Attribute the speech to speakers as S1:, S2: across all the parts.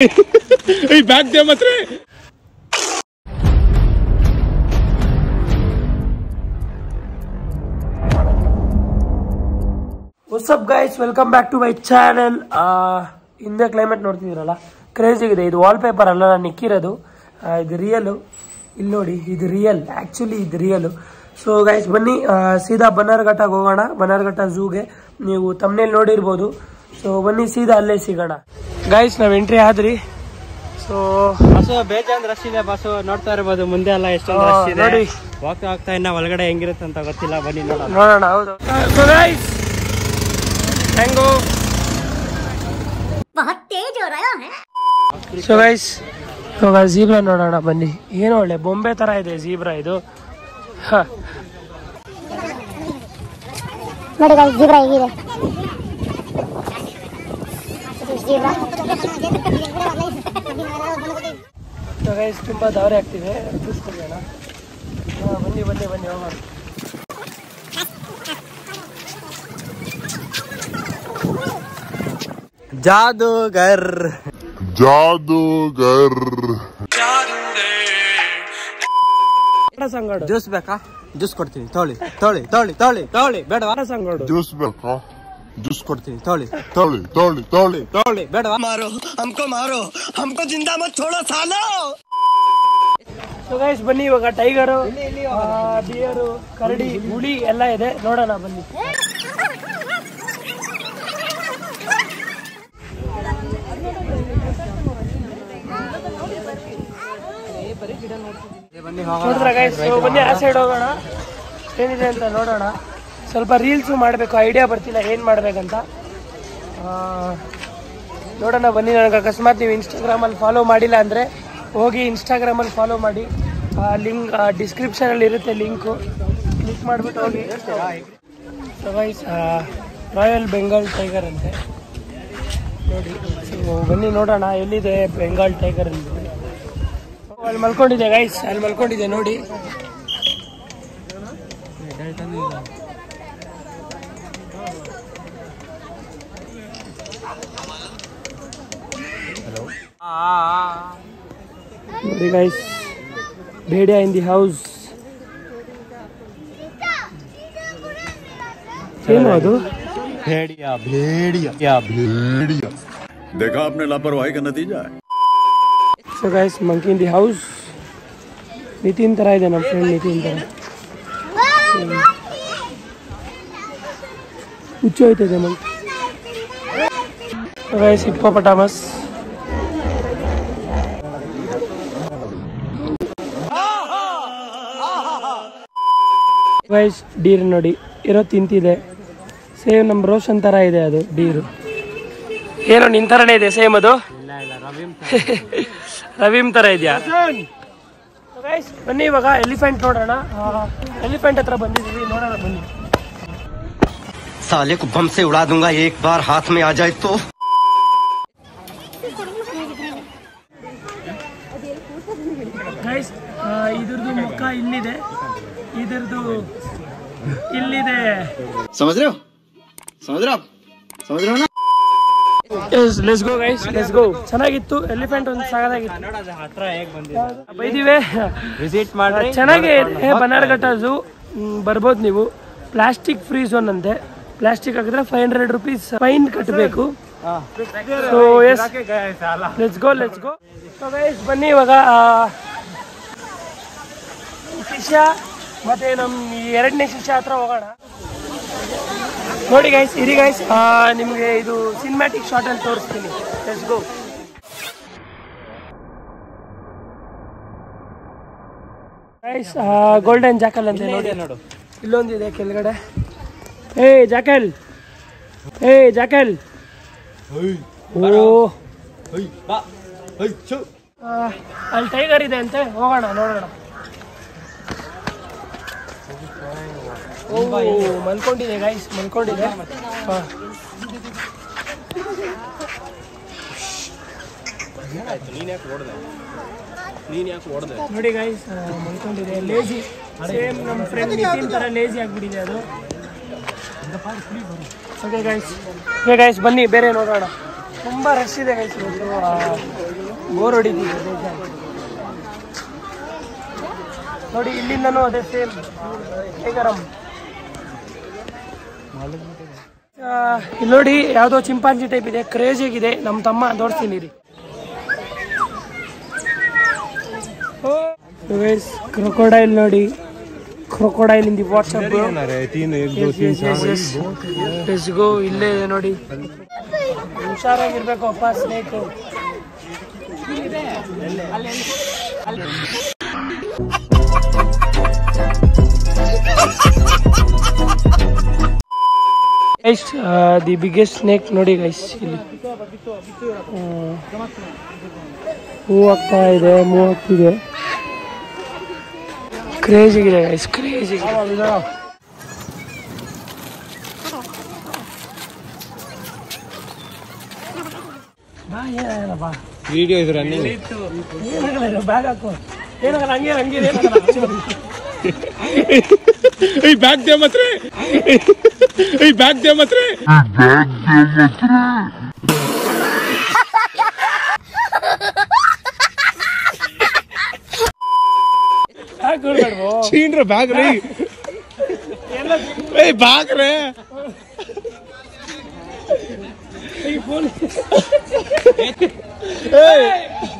S1: ಈ ಬ್ಯಾಗ್ ದೇ ಮಾತ್ರ?
S2: What's up guys welcome back to my channel ಹಿಂದೆ ಕ್ಲೈಮೇಟ್ ನೋಡ್ತಿದ್ದೀರಲ್ಲ? ಕ್ರೇಜ್ ಇದೆ. ಇದು ವಾಲ್ ಪೇಪರ್ ಅಲ್ಲ, ನಾನು ನಿಕ್ಕಿರೋದು. ಇದು ರಿಯಲ್ ಇಲ್ಲಿ ನೋಡಿ, ಇದು ರಿಯಲ್ ಆಕ್ಚುಲಿ ಇದು ರಿಯಲ್ ಸೊ ಗೈಸ್ ಬನ್ನಿ. ಸೀದಾ ಬನ್ನರ್ಘಟ್ಟಾಗ ಹೋಗೋಣ. ಬನ್ನರ್ಘಟ್ಟ ಝೂಗೆ ನೀವು ತಮ್ಮನೇಲಿ ನೋಡಿರ್ಬೋದು. ಸೊ ಬನ್ನಿ, ಸೀದಾ ಅಲ್ಲೇ ಸಿಗೋಣ. ಗೈಸ್ ನಾವ್ ಎಂಟ್ರಿ ಆದ್ರಿ. ಸೊ
S3: ಬಸ್ ಬೇಜಾನ್ ರಶ್ ಇದೆ ಬಸ್ಸು ನೋಡ್ತಾ ಇರ್ಬೋದು ಮುಂದೆ ಅಲ್ಲ ಎಷ್ಟೊಂದು
S2: oh,
S3: ರಶ್ ಇದೆ.
S2: ನೋಡಿ.
S3: ವಾಕ್ ಆಗ್ತಾ ಇನ್ನ ಒಳಗಡೆ ಹೆಂಗಿರುತ್ತೆ ಅಂತ ಗೊತ್ತಿಲ್ಲ ಬನ್ನಿ ನೋಡೋಣ.
S2: ಹೌದು. ಸೊ ಗೈಸ್ ಸೊ ಗೈಸ್ ಇವಾಗ ಜೀಬ್ರಾ ನೋಡೋಣ ಬನ್ನಿ. ಏನು ಒಳ್ಳೆ ಬೊಂಬೆ ತರ ಇದೆ ಜೀಬ್ರಾ ಇದು.
S4: ನೋಡಿ ಜೀಬ್ರಾ ಹೇಗಿದೆ. ಜೀಬ್ರಾ
S2: ಸೊ ಗೈಸ್ ತುಂಬಾ ದಾರಿ ಆಗ್ತಿದೆ ಚೂಸ್ಕೊಳ್ಳೋಣ ಹಾ, ಬನ್ನಿ ಬನ್ನಿ ಬನ್ನಿ ಹೋಗೋಣ
S3: ಜಾದೂಗರ್
S5: जादूगर
S2: ಸಂಗಡು
S3: ಜ್ಯೂಸ್ ಬೇಕಾ ಜ್ಯೂಸ್ ಕೊಡ್ತೀನಿ ತೊಳಿ ತೊಳಿ ತೊಳಿ ತೊಳಿ ತೊಳಿ ಬೇಡವಾ
S2: ಸಂಗಡು
S5: जूस बेका
S3: ಜ್ಯೂಸ್ ಕೊಡ್ತೀನಿ. ತೊಳಿ
S5: ತೊಳಿ ತೊಳಿ ತೊಳಿ
S3: ತೊಳಿ ಬೇಡ
S2: ಮಾರೋ ಹಮ್ಕೋ ಮಾರೋ ಹಮ್ಕೋ ಜಿಂದಾ ಮತ್ ಥೋಡೋ ಸಾಲೋ ಗೈಸ್ ಬನ್ನಿ ಇವಾಗ ಟೈಗರು ಬಿಯರು ಕರಡಿ ಹುಳಿ ಎಲ್ಲ ಇದೆ. ನೋಡೋಣ ಬನ್ನಿ.
S3: ಬನ್ನಿ
S2: ಆ ಸೈಡ್ ಹೋಗೋಣ. ಏನಿದೆ ಅಂತ ನೋಡೋಣ. ಸ್ವಲ್ಪ ರೀಲ್ಸು ಮಾಡಬೇಕು, ಐಡಿಯಾ ಬರ್ತಿಲ್ಲ, ಏನು ಮಾಡಬೇಕಂತ. ನೋಡೋಣ ಬನ್ನಿ ನನಗೆ ಅಕಸ್ಮಾತ್ ನೀವು ಇನ್ಸ್ಟಾಗ್ರಾಮಲ್ಲಿ ಫಾಲೋ ಮಾಡಿಲ್ಲ ಅಂದರೆ ಹೋಗಿ ಇನ್ಸ್ಟಾಗ್ರಾಮಲ್ಲಿ ಫಾಲೋ ಮಾಡಿ. ಲಿಂಕ್ ಡಿಸ್ಕ್ರಿಪ್ಷನಲ್ಲಿ ಇರುತ್ತೆ ಲಿಂಕು ಕ್ಲಿಕ್ ಮಾಡಿಬಿಟ್ಟು ಹೋಗಿ. So guys royal Bengal tiger ಅಂತೆ. ನೋಡಿ ಬನ್ನಿ ನೋಡೋಣ, ಎಲ್ಲಿದೆ ಬೆಂಗಾಲ್ ಟೈಗರ್ ಅಂತ. ಅಲ್ಲಿ ಮಲ್ಕೊಂಡಿದೆ ಗೈಸ್ ಅಲ್ಲಿ ಮಲ್ಕೊಂಡಿದೆ ನೋಡಿ. very nice bhedia in the भेड़िया
S3: भेड़िया क्या
S5: भेड़िया
S6: देखा आपने लापरवाही का नतीजा है।
S2: So guys monkey in the house Nitin तरह है देना फ्रेंड नितिन तरह उच्च होते थे monkey guys hippopotamus guys Deere ನೋಡಿ ಇರೋ ತಿಂತಿದೆ ಸೇಮ್ ನಮ್ಮ ರೋಷನ್ ತರ ಇದೆ ಅದು ಡೀರು ಏನೋ ನಿನ್ ತರನೇ ಇದೆ ಸೇಮ್ ಅದು ರವೀಮ್ ತರ ಇದೆಯಾ ಗೈಸ್ ಬನ್ನಿ ಇವಾಗ ಎಲಿಫೆಂಟ್ ನೋಡೋಣ ಎಲಿಫೆಂಟ್ ಹತ್ರ ಬಂದಿದ್ದೀವಿ ನೋಡೋಣ ಬನ್ನಿ
S7: साले को बम से उड़ा दूंगा एक बार हाथ में आ जाए तो
S2: ಇಲ್ಲಿದೆ
S6: समझ रहे हो समझ रहे हो आप समझ रहे हो ना
S2: yes let's go guys let's go ಚೆನ್ನಾಗಿತ್ತು ಎಲಿಫೆಂಟ್ ಒಂದು ಸಾಕಾಗಿತ್ತು
S3: ನೋಡೋದು ಹತ್ರ ಹೇಗ್ ಬಂದಿದೆ
S2: ಬೈದಿವೆ
S3: ವಿಸಿಟ್ ಮಾಡ್ರಿ
S2: ಚೆನ್ನಾಗೇ ಇದೆ ಬನ್ನಾರ್ಘಟ್ಟ ಝೂ ಬರ್ಬೋದು ನೀವು ಪ್ಲಾಸ್ಟಿಕ್ ಫ್ರೀ ಝೋನ್ ಅಂತೆ ಪ್ಲಾಸ್ಟಿಕ್ ಹಾಕಿದ್ರೆ ಫೈವ್ ಹಂಡ್ರೆಡ್ ರುಪೀಸ್ ಫೈನ್ ಕಟ್ಟಬೇಕು so yes let's go let's go so guys ಬನ್ನಿ ಇವಾಗ ಆ, ಶಿಷ್ಯ ಮತ್ತೆ ನಮ್ಮ ಈ ಎರಡನೇ ಶಿಷ್ಯ ಹತ್ರ ಹೋಗೋಣ. ನೋಡಿ ಗೈಸ್ ಇರಿ ಗೈಸ್ ನಿಮಗೆ ಇದು ಸಿನಿಮ್ಯಾಟಿಕ್ ಶಾರ್ಟ್ ಅಲ್ಲಿ ತೋರಿಸ್ತೀನಿ. Let's go guys golden jackal ಅಂತ ನೋಡಿ.
S3: ನೋಡು.
S2: ಇಲ್ಲೊಂದಿದೆ ಕೆಳಗಡೆ. ಏ ಜಾಕಲ್ ಏ ಜಾಕಲ್ ಓ. ಅಲ್ಲಿ ಟೈಗರ್ ಇದೆ ಅಂತೆ ಹೋಗೋಣ ನೋಡೋಣ. ಓ ಮಲ್ಕೊಂಡಿದೆ ಗೈಸ್ ಮಲ್ಕೊಂಡಿದೆ. ಹಾ.
S3: ನೀನ್ ಯಾಕೆ ಓಡ್ದೆ?
S2: ನೋಡಿ ಗೈಸ್ ಮಲ್ಕೊಂಡಿದೆ. ಲೇಜಿ ಸೇಮ್ ನಮ್ಮ ಫ್ರೆಂಡ್ ನಿತಿನ್ ತರ ಲೇಜಿ ಆಗ್ಬಿಟ್ಟಿದೆ ಅದು. ಓಕೆ ಗೈಸ್ ಓಕೆ ಗೈಸ್ ಬನ್ನಿ ಬೇರೆ ನೋಡೋಣ ತುಂಬ ರಶ್ ಇದೆ ಗೈಸ್ ಇವತ್ತು. ಬೋರ್ ಬೇಜಾರು. ನೋಡಿ ಇಲ್ಲಿಂದನೂ ಅದೇ ಸೇಮ್ ಇಲ್ಲಿ ನೋಡಿ ಯಾವುದೋ ಚಿಂಪಾಂಜಿ ಟೈಪ್ ಇದೆ ಕ್ರೇಜಿಗಿದೆ ನಮ್ಮ ತಮ್ಮ ತೋರಿಸ್ತೀನಿ ರೀ ಕ್ರೊಕೊಡೈಲ್ ನೋಡಿ. ಕ್ರೊಕೊಡೈಲ್ ಇನ್ ದಿ ವಾಟ್ಸಪ್ ಗೋ ಇಲ್ಲೇ ಇದೆ ನೋಡಿ. ಹುಷಾರಾಗಿರ್ಬೇಕು ಅಪ್ಪ snake guys the biggest snake ನೋಡಿ ಗೈಸ್ ಇಲ್ಲಿ. ಹೂ ಆಗ್ತಾ ಇದೆ ಮೂವ್ ಆಗ್ತಿದೆ. ಕ್ರೇಜಿಗಿದೆ ಗೈಸ್ ಕ್ರೇಜಿಗಿದೆ
S3: ವಿಡಿಯೋ ಇದು ರನ್ನಿಂಗ್
S2: ಏನಾಗಲ್ಲ ಬ್ಯಾಗ್ ಹಾಕು. ಏನಾಗಲ್ಲ ಹಂಗೆ ಹಂಗೆ ಏನಾಗಲ್ಲ
S3: ಈ ಬ್ಯಾಗ್ ದೇ ಮಾತ್ರ ಈ ಬ್ಯಾಗ್ ದೇ ಮಾತ್ರ
S2: ಬ್ಯಾಗ್ ಕೊಡ್ಬೇಡ್ವೋ
S3: ಚೀನ್ರ ಬ್ಯಾಗ್ ರೀ ಏಯ್ ಬ್ಯಾಗ್ ರೇ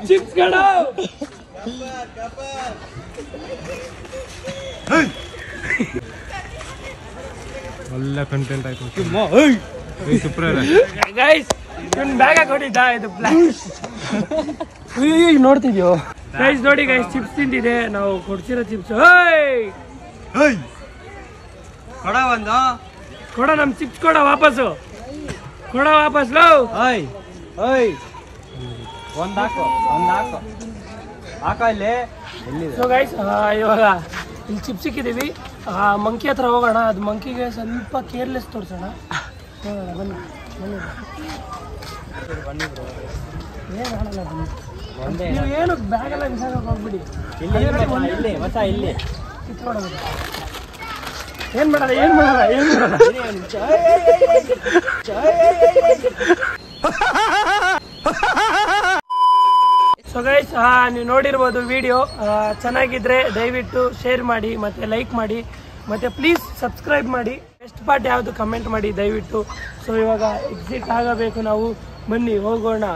S2: ಚಿಪ್ಸ್ ಕಡ
S3: ಒಳ್ಳೆ ಕಂಟೆಂಟ್ ಆಯ್ತು.
S2: ಗೈಸ್ ಇವನ್ ಬ್ಯಾಗ್ ಹಾಕೊಂಡಿದ್ದ ಇದು ಬ್ಲಾಕ್ ನೋಡ್ತಿದ್ಯೋ? ಗೈಸ್ ನೋಡಿ ಗೈಸ್ ಚಿಪ್ಸ್ ತಿಂದಿದೆ. ನಾವು ಕೊಡ್ಸಿರೋ ಚಿಪ್ಸ್
S3: ಕೊಡ ಒಂದು.
S2: ಕೊಡ ನಮ್ ಚಿಪ್ಸ್ ಕೊಡ ವಾಪಸ್ಸು. ಕೊಡ ವಾಪಸ್ ಲೋ.
S3: ಓಯ್ ಓಯ್ ಒಂದ್ ಹಾಕು ಒಂದ್ ಹಾಕು. ಹಾಕ ಇಲ್ಲಿ. ಎಲ್ಲಿದೆ?
S2: ಸೊ ಗೈಸ್ ಇವಾಗ ಇಲ್ಲಿ ಚಿಪ್ಸ್ ಸಿಕ್ಕಿದೀವಿ. ಆ ಮಂಕಿ ಹತ್ರ ಹೋಗೋಣ ಅದು ಮಂಕಿಗೆ ಸ್ವಲ್ಪ ಕೇರ್ಲೆಸ್ ತೋರಿಸೋಣ. ಬನ್ನಿ ಬನ್ನಿ. ಏನು ಮಾಡಲ್ಲ ಬನ್ನಿ ನೀವು ಏನು ಬಿಸಾಕಕ್ಕೆ ಹೋಗ್ಬಿಡಿ.
S3: ಇಲ್ಲಿ ಇಲ್ಲಿ ಮಚ್ಚ, ಇಲ್ಲಿ ಮಚ್ಚ ಇಲ್ಲಿ.
S2: ಕಿತ್ಕೊಡೋದು ಏನ್ ಮಾಡಲ್ಲ ಏನ್ ಮಾಡಲ್ಲ ಏನ್ ಮಾಡಲ್ಲ. ಸೊ ಗೈಸ್ ನೀವು ನೋಡಿರ್ಬೋದು ವಿಡಿಯೋ ಚೆನ್ನಾಗಿದ್ರೆ ದಯವಿಟ್ಟು ಶೇರ್ ಮಾಡಿ, ಮತ್ತೆ ಲೈಕ್ ಮಾಡಿ, ಮತ್ತೆ ಪ್ಲೀಸ್ ಸಬ್ಸ್ಕ್ರೈಬ್ ಮಾಡಿ. ಬೆಸ್ಟ್ ಪಾರ್ಟ್ ಯಾವುದು? ಕಮೆಂಟ್ ಮಾಡಿ ದಯವಿಟ್ಟು. ಸೊ ಇವಾಗ ಎಕ್ಸಿಟ್ ಆಗಬೇಕು ನಾವು. ಬನ್ನಿ, ಹೋಗೋಣ.